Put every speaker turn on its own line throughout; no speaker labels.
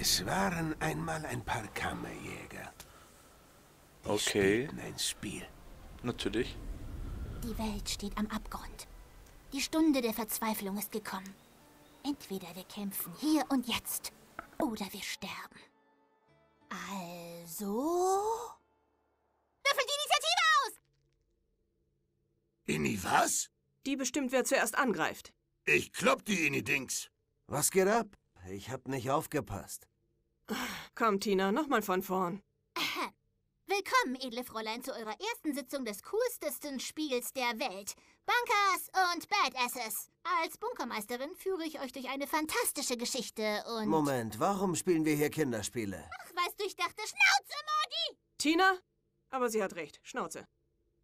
Es waren einmal ein paar Kammerjäger. Die
Okay.
ein Spiel.
Natürlich.
Die Welt steht am Abgrund. Die Stunde der Verzweiflung ist gekommen. Entweder wir kämpfen hier und jetzt oder wir sterben. Also. Würfel die Initiative aus!
Inni was?
Die bestimmt, wer zuerst angreift.
Ich klopp die Inni-Dings.
Was geht ab? Ich hab nicht aufgepasst.
Komm, Tina, nochmal von vorn.
Willkommen, edle Fräulein, zu eurer ersten Sitzung des coolstesten Spiels der Welt. Bunkers und Badasses. Als Bunkermeisterin führe ich euch durch eine fantastische Geschichte und...
Moment, warum spielen wir hier Kinderspiele?
Ach, weißt du, ich dachte, Schnauze, Modi!
Tina? Aber sie hat recht. Schnauze.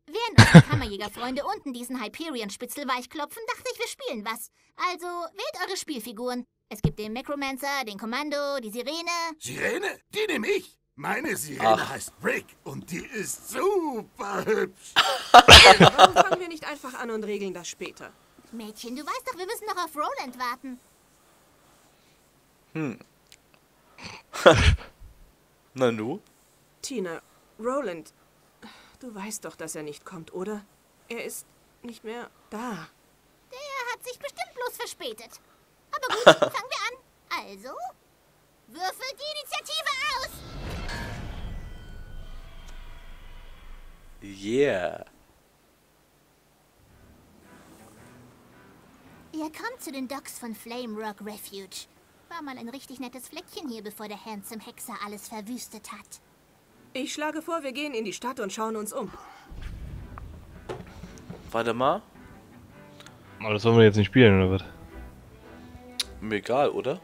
Während unsere Kammerjägerfreunde unten diesen Hyperion-Spitzel weichklopfen, dachte ich, wir spielen was. Also, wählt eure Spielfiguren. Es gibt den Necromancer, den Kommando, die Sirene.
Sirene? Die nehm ich. Meine Sirene
Ach.
heißt Brick und die ist super hübsch.
Warum fangen wir nicht einfach an und regeln das später?
Mädchen, du weißt doch, wir müssen noch auf Roland warten.
Na nu?
Tina, Roland, du weißt doch, dass er nicht kommt, oder? Er ist nicht mehr da.
Der hat sich bestimmt bloß verspätet. Aber gut, fangen wir an. Also, würfel die Initiative aus.
Yeah.
Ihr kommt zu den Docks von Flame Rock Refuge. War mal ein richtig nettes Fleckchen hier, bevor der Handsome Hexer alles verwüstet hat.
Ich schlage vor, wir gehen in die Stadt und schauen uns um.
Warte mal.
Aber das sollen wir jetzt nicht spielen, oder was?
Egal, oder?